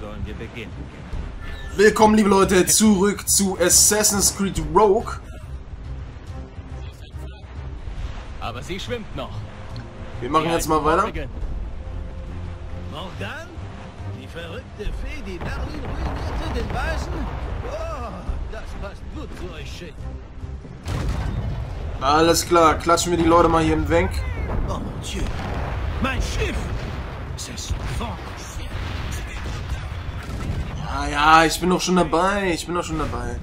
sollen wir beginnen. Willkommen, liebe Leute, zurück zu Assassin's Creed Rogue. Aber sie schwimmt noch. Wir machen jetzt mal weiter. Morgan? Die verrückte Fee, die Merlin ruinierte, den Weißen? Oh, das passt gut zu euch, Schick. Alles klar, klatschen wir die Leute mal hier weg. Oh, mon Dieu. Mein Schiff! C'est fort. Ja, ja, ich bin doch schon dabei. Ich bin doch schon dabei.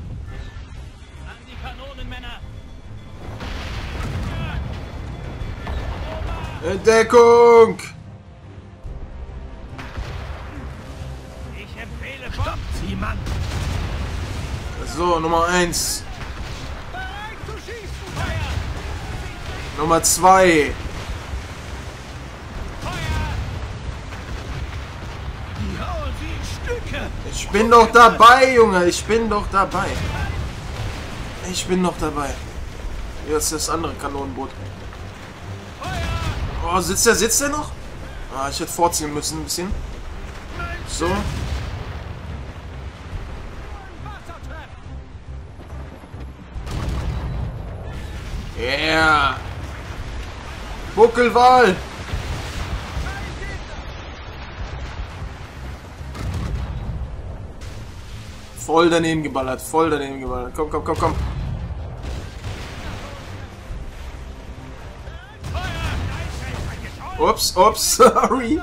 Entdeckung! Ich empfehle Stoppt sie, Mann! So, Nummer 1. Bereit zu schießen, Feuer! Nummer 2. Feuer! Die hauen sie in Stücke! Ich bin doch dabei, Junge. Ich bin doch dabei. Ich bin noch dabei. Hier ist das andere Kanonenboot. Oh, sitzt der, sitzt der noch? Ah, ich hätte vorziehen müssen ein bisschen. So. Yeah. Buckelwal. Voll daneben geballert, voll daneben geballert. Komm, komm, komm, komm. Ups, ups, sorry.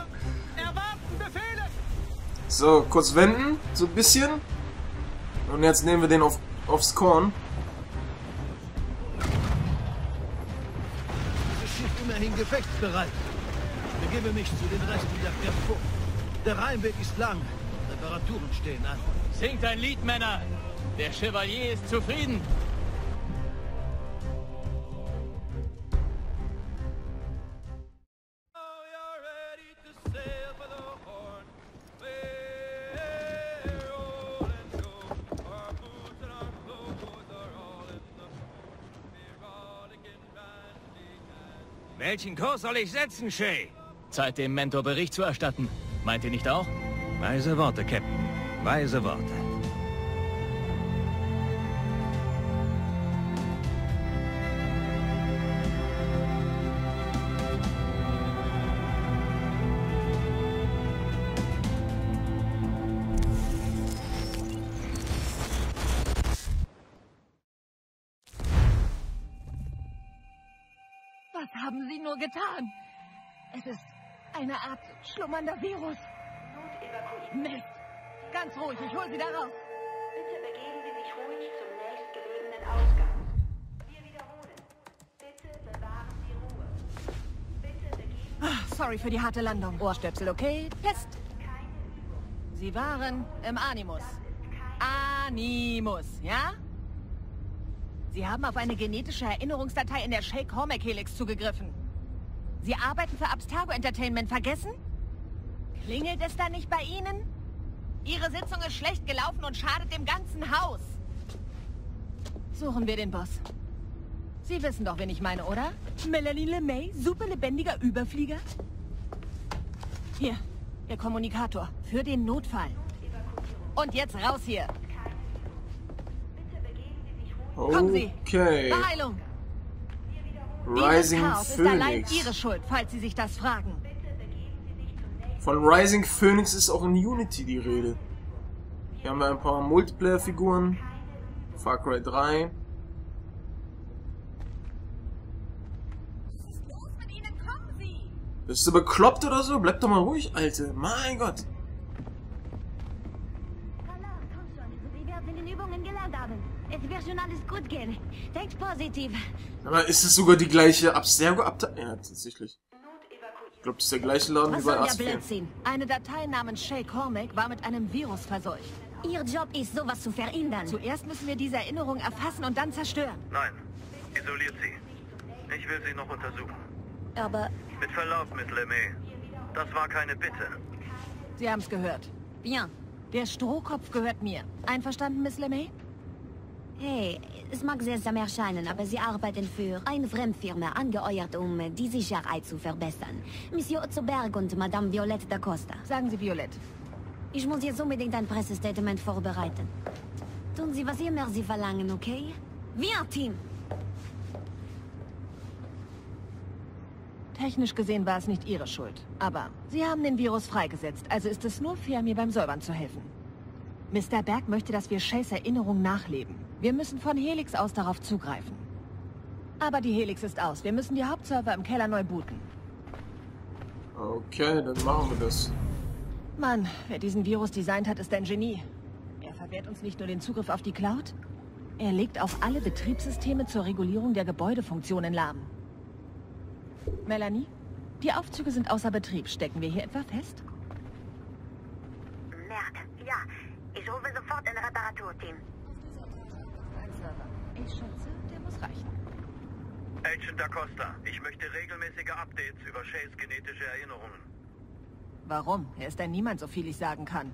So, kurz wenden, so ein bisschen. Und jetzt nehmen wir den auf, aufs Korn. Immerhin gefechtsbereit. Ich begebe mich zu den Resten der Perform. Der Rheinweg ist lang. Reparaturen stehen an. Singt ein Lied, Männer! Der Chevalier ist zufrieden! Welchen Kurs soll ich setzen, Shay? Zeit, dem Mentor Bericht zu erstatten. Meint ihr nicht auch? Weise Worte, Captain. Weise Worte. Was haben Sie nur getan? Es ist eine Art schlummernder Virus. Mist. Ganz ruhig, ich hol Sie da raus. Bitte begeben Sie sich ruhig zum nächstgelegenen Ausgang. Wir wiederholen. Bitte bewahren Sie Ruhe. Bitte begeben Ah, Sorry für die harte Landung. Ohrstöpsel, okay? Test. Sie waren im Animus. Animus, ja? Sie haben auf eine genetische Erinnerungsdatei in der Shake Hormack Helix zugegriffen. Sie arbeiten für Abstergo Entertainment, vergessen? Klingelt es da nicht bei Ihnen? Ihre Sitzung ist schlecht gelaufen und schadet dem ganzen Haus. Suchen wir den Boss. Sie wissen doch, wen ich meine, oder? Melanie LeMay, super lebendiger Überflieger? Hier, Ihr Kommunikator. Für den Notfall. Und jetzt raus hier. Kommen Sie. Okay. Beheilung. Rising Dieses Chaos ist allein Phoenix. Ihre Schuld, falls Sie sich das fragen. Von Rising Phoenix ist auch in Unity die Rede. Hier haben wir ein paar Multiplayer-Figuren. Far Cry 3. Was ist los mit Ihnen? Kommen Sie! Bist du bekloppt oder so? Bleib doch mal ruhig, Alte. Mein Gott. Carla, komm schon, so wie wir es in den Übungen gelernt haben. Es wird schon alles gut gehen. Denkt positiv. Aber ist es sogar die gleiche Abstergo-Abteilung? Ja, tatsächlich. Ich glaube, das ist der gleiche Laden wie Was bei Asphalt. Blödsinn? Eine Datei namens Shake Hormack war mit einem Virus verseucht. Ihr Job ist, sowas zu verhindern. Zuerst müssen wir diese Erinnerung erfassen und dann zerstören. Nein, isoliert sie. Ich will sie noch untersuchen. Aber Mit Verlaub, Miss LeMay. Das war keine Bitte. Sie haben es gehört. bien. Der Strohkopf gehört mir. Einverstanden, Miss LeMay? Hey, es mag seltsam erscheinen, aber Sie arbeiten für eine Fremdfirma angeheuert, um die Sicherheit zu verbessern. Monsieur Otzoberg und Madame Violette da Costa. Sagen Sie Violett. Ich muss jetzt unbedingt ein Pressestatement vorbereiten. Tun Sie, was immer Sie verlangen, okay? Wir, Team! Technisch gesehen war es nicht Ihre Schuld. Aber Sie haben den Virus freigesetzt, also ist es nur fair, mir beim Säubern zu helfen. Mr. Berg möchte, dass wir Shays Erinnerung nachleben. Wir müssen von Helix aus darauf zugreifen. Aber die Helix ist aus. Wir müssen die Hauptserver im Keller neu booten. Okay, dann machen wir das. Mann, wer diesen Virus designt hat, ist ein Genie. Er verwehrt uns nicht nur den Zugriff auf die Cloud, er legt auch alle Betriebssysteme zur Regulierung der Gebäudefunktionen lahm. Melanie, die Aufzüge sind außer Betrieb. Stecken wir hier etwa fest? Merd, ja. Ich rufe sofort ein Reparaturteam. Ich schätze, der muss reichen. Agent Da Costa, ich möchte regelmäßige Updates über Shays genetische Erinnerungen. Warum? Er ist ein Niemand, so viel ich sagen kann.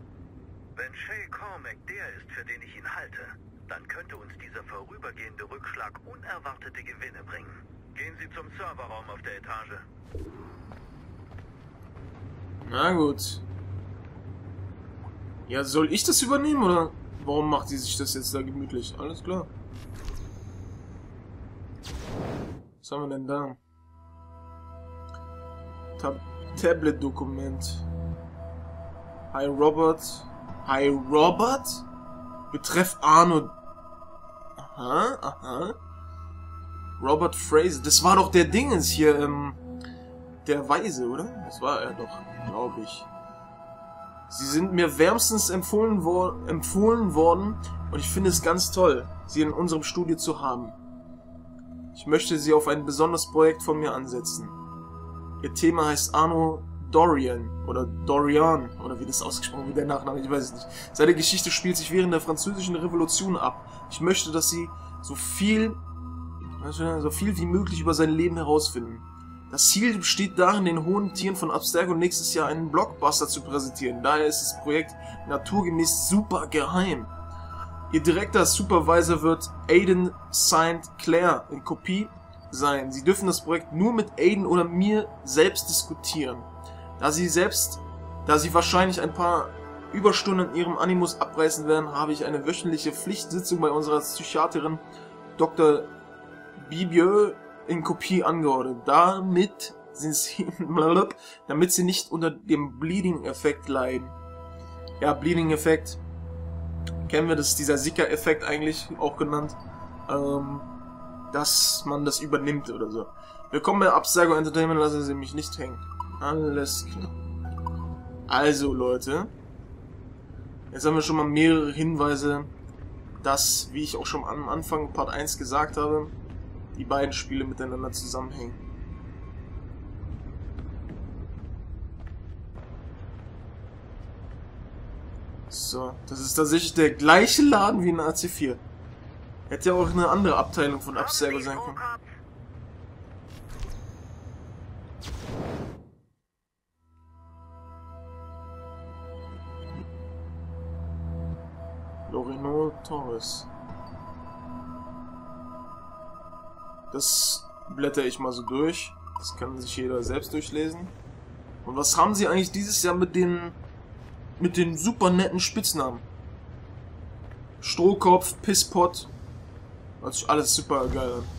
Wenn Shay Cormac der ist, für den ich ihn halte, dann könnte uns dieser vorübergehende Rückschlag unerwartete Gewinne bringen. Gehen Sie zum Serverraum auf der Etage. Na gut. Ja, soll ich das übernehmen oder warum macht sie sich das jetzt da gemütlich? Alles klar. Was haben wir denn da? Tab Tablet-Dokument. Hi Robert. Hi Robert? Betreff Arno. Aha, aha. Robert Fraser. Das war doch der Dingens hier, ähm, der Weise, oder? Das war er doch, glaube ich. Sie sind mir wärmstens empfohlen, wor empfohlen worden und ich finde es ganz toll, sie in unserem Studio zu haben. Ich möchte sie auf ein besonderes Projekt von mir ansetzen. Ihr Thema heißt Arno Dorian oder Dorian oder wie das ausgesprochen wird, der Nachname, ich weiß es nicht. Seine Geschichte spielt sich während der französischen Revolution ab. Ich möchte, dass sie so viel, so viel wie möglich über sein Leben herausfinden. Das Ziel besteht darin, den hohen Tieren von Abstergo nächstes Jahr einen Blockbuster zu präsentieren. Daher ist das Projekt naturgemäß super geheim. Ihr direkter Supervisor wird Aiden St. Clair in Kopie sein. Sie dürfen das Projekt nur mit Aiden oder mir selbst diskutieren. Da sie selbst, da sie wahrscheinlich ein paar Überstunden in ihrem Animus abreißen werden, habe ich eine wöchentliche Pflichtsitzung bei unserer Psychiaterin Dr. Bibieu in Kopie angeordnet. Damit sind sie, damit sie nicht unter dem Bleeding-Effekt leiden. Ja, Bleeding-Effekt. Kennen wir das, dieser Sicker-Effekt eigentlich auch genannt. Ähm, dass man das übernimmt oder so. Willkommen bei Absago Entertainment, lassen Sie mich nicht hängen. Alles klar. Also, Leute. Jetzt haben wir schon mal mehrere Hinweise, dass, wie ich auch schon am Anfang Part 1 gesagt habe, die beiden Spiele miteinander zusammenhängen. So, das ist tatsächlich der gleiche Laden wie in AC4. Hätte ja auch eine andere Abteilung von Abstergo sein können. Loreno Torres. Das blätter ich mal so durch. Das kann sich jeder selbst durchlesen. Und was haben sie eigentlich dieses Jahr mit den mit den super netten Spitznamen? Strohkopf, Pisspot. Hört sich alles super geil an.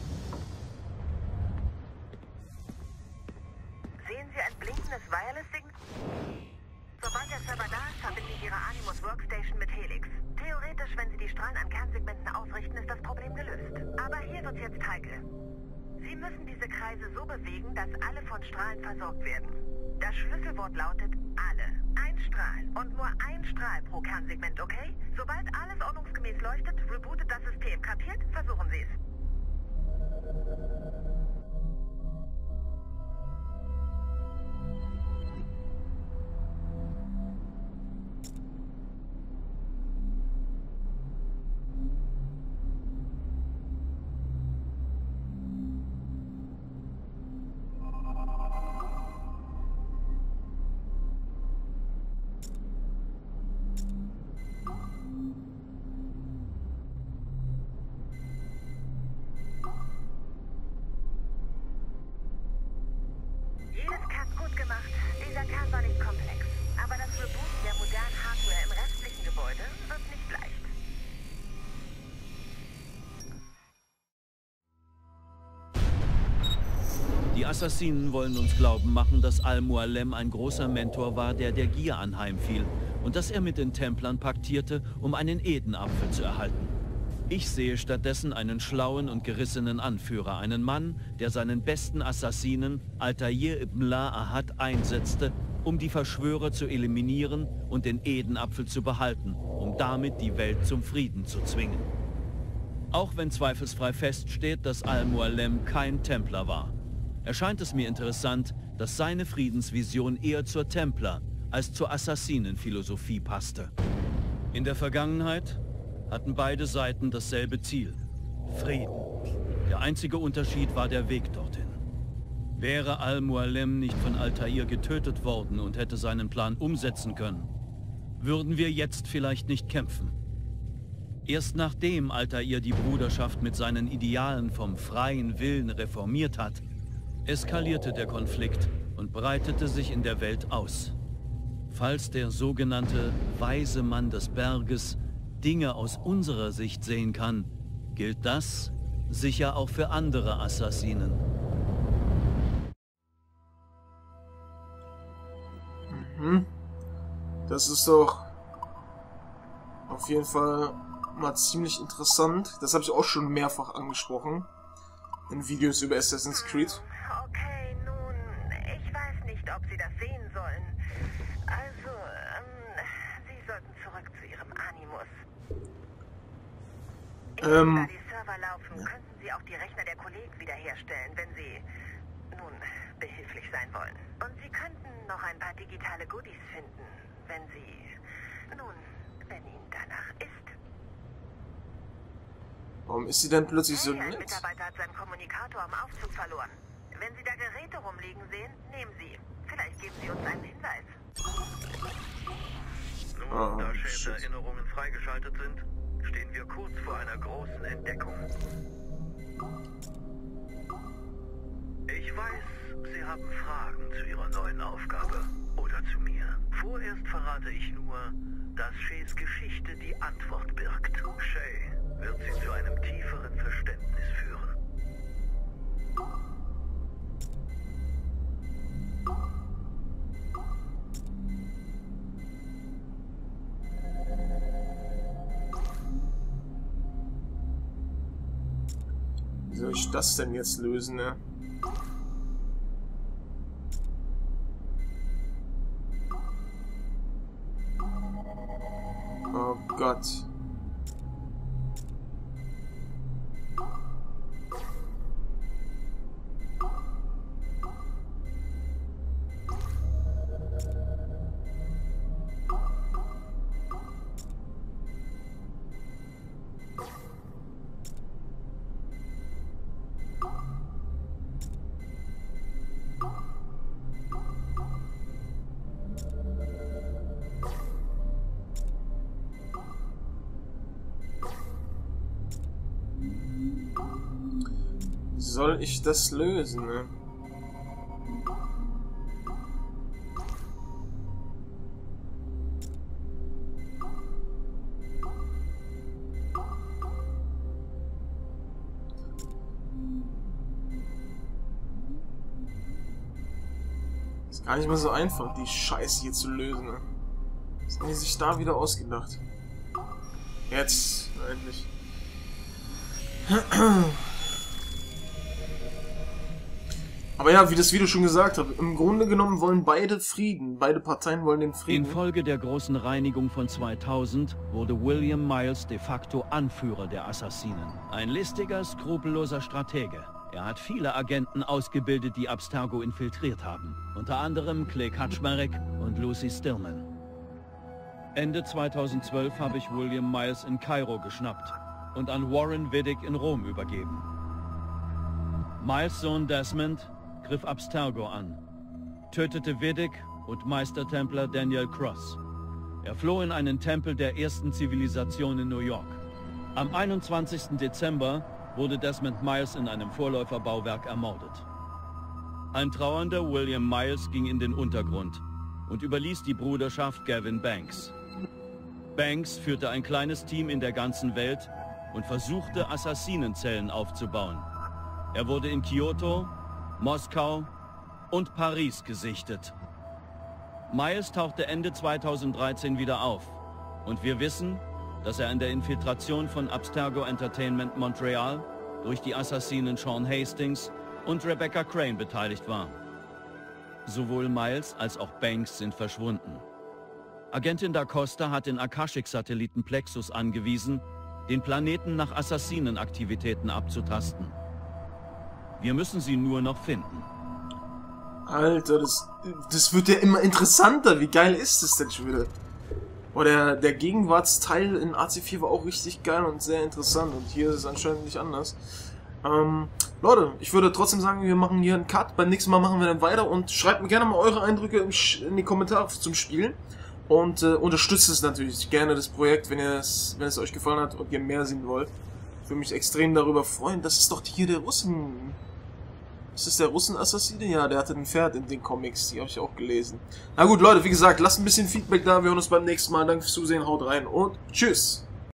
Wenn Sie die Strahlen an Kernsegmenten ausrichten, ist das Problem gelöst. Aber hier wird's jetzt heikel. Sie müssen diese Kreise so bewegen, dass alle von Strahlen versorgt werden. Das Schlüsselwort lautet alle. Ein Strahl und nur ein Strahl pro Kernsegment, okay? Sobald alles ordnungsgemäß leuchtet, rebootet das System. Kapiert? Versuchen Sie es. Assassinen wollen uns glauben machen, dass Al-Mualem ein großer Mentor war, der der Gier anheimfiel und dass er mit den Templern paktierte, um einen Edenapfel zu erhalten. Ich sehe stattdessen einen schlauen und gerissenen Anführer, einen Mann, der seinen besten Assassinen, Altair ibn La Ahad, einsetzte, um die Verschwörer zu eliminieren und den Edenapfel zu behalten, um damit die Welt zum Frieden zu zwingen. Auch wenn zweifelsfrei feststeht, dass Al-Mualem kein Templer war, erscheint es mir interessant, dass seine Friedensvision eher zur Templer- als zur Assassinenphilosophie passte. In der Vergangenheit hatten beide Seiten dasselbe Ziel. Frieden. Der einzige Unterschied war der Weg dorthin. Wäre Al-Mualem nicht von Altair getötet worden und hätte seinen Plan umsetzen können, würden wir jetzt vielleicht nicht kämpfen. Erst nachdem Altair die Bruderschaft mit seinen Idealen vom freien Willen reformiert hat, eskalierte der Konflikt und breitete sich in der Welt aus. Falls der sogenannte weise Mann des Berges Dinge aus unserer Sicht sehen kann, gilt das sicher auch für andere Assassinen. Mhm. Das ist doch auf jeden Fall mal ziemlich interessant. Das habe ich auch schon mehrfach angesprochen in Videos über Assassin's Creed. Okay, nun, ich weiß nicht, ob Sie das sehen sollen. Also, ähm, Sie sollten zurück zu Ihrem Animus. Ähm, Da die Server laufen, könnten Sie auch die Rechner der Kollegen wiederherstellen, wenn Sie, nun, behilflich sein wollen. Und Sie könnten noch ein paar digitale Goodies finden, wenn Sie, nun, wenn Ihnen danach ist. warum ist sie denn plötzlich so Hey, ein nett? Mitarbeiter hat seinen Kommunikator am Aufzug verloren. Wenn Sie da Geräte rumliegen sehen, nehmen Sie. Vielleicht geben Sie uns einen Hinweis. Nun, Ah, da shit. Shays Erinnerungen freigeschaltet sind, stehen wir kurz vor einer großen Entdeckung. Ich weiß, Sie haben Fragen zu Ihrer neuen Aufgabe oder zu mir. Vorerst verrate ich nur, dass Shays Geschichte die Antwort birgt. Shay wird Sie zu einem tieferen Verständnis führen. Soll ich das denn jetzt lösen, ne? Soll ich das lösen, ne? Ist gar nicht mal so einfach, die Scheiße hier zu lösen, ne? Was haben die sich da wieder ausgedacht? Jetzt, endlich. Aber ja, wie das Video schon gesagt hat, im Grunde genommen wollen beide Frieden. Beide Parteien wollen den Frieden. Infolge der großen Reinigung von 2000 wurde William Miles de facto Anführer der Assassinen. Ein listiger, skrupelloser Stratege. Er hat viele Agenten ausgebildet, die Abstergo infiltriert haben. Unter anderem Clay Kaczmarek und Lucy Stillman. Ende 2012 habe ich William Miles in Kairo geschnappt und an Warren Widdick in Rom übergeben. Miles Sohn Desmond griff Abstergo an, tötete Widdick und Meistertempler Daniel Cross. Er floh in einen Tempel der ersten Zivilisation in New York. Am 21. Dezember wurde Desmond Miles in einem Vorläuferbauwerk ermordet. Ein trauernder William Miles ging in den Untergrund und überließ die Bruderschaft Gavin Banks. Banks führte ein kleines Team in der ganzen Welt und versuchte, Assassinenzellen aufzubauen. Er wurde in Kyoto, Moskau und Paris gesichtet. Miles tauchte Ende 2013 wieder auf. Und wir wissen, dass er an der Infiltration von Abstergo Entertainment Montreal durch die Assassinen Sean Hastings und Rebecca Crane beteiligt war. Sowohl Miles als auch Banks sind verschwunden. Agentin Da Costa hat den Akashic-Satelliten Plexus angewiesen, den Planeten nach Assassinenaktivitäten abzutasten. Wir müssen sie nur noch finden. Alter, das, das wird ja immer interessanter. Wie geil ist das denn schon wieder? Oh, der, der Gegenwartsteil in AC4 war auch richtig geil und sehr interessant. Und hier ist es anscheinend nicht anders. Ähm, Leute, ich würde trotzdem sagen, wir machen hier einen Cut. Beim nächsten Mal machen wir dann weiter. Und schreibt mir gerne mal eure Eindrücke in die Kommentare zum Spielen. Und äh, unterstützt es natürlich gerne, das Projekt, wenn, es, wenn es euch gefallen hat und ihr mehr sehen wollt. Ich würde mich extrem darüber freuen. Das ist doch hier der Russen... Ist das der Russen-Assassine? Ja, der hatte ein Pferd in den Comics. Die habe ich auch gelesen. Na gut, Leute, wie gesagt, lasst ein bisschen Feedback da. Wir hören uns beim nächsten Mal. Danke fürs Zusehen. Haut rein und tschüss.